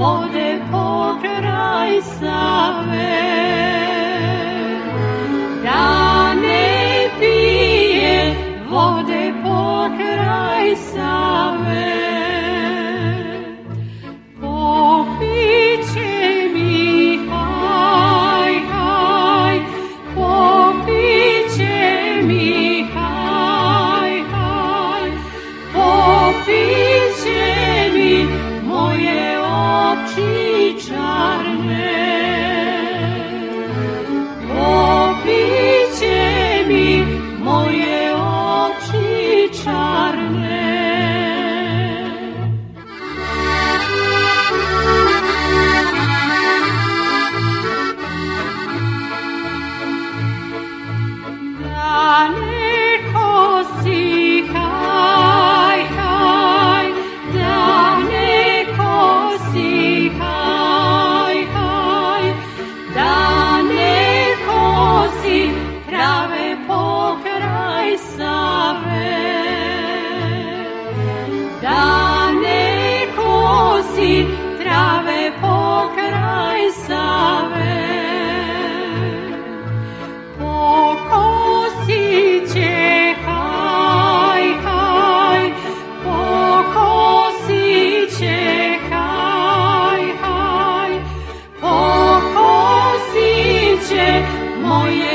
vode pograi save. Da ne pije vode pograi save. pokraj saber, pokosi će haj, haj, pokosi će haj, haj, pokosi će moje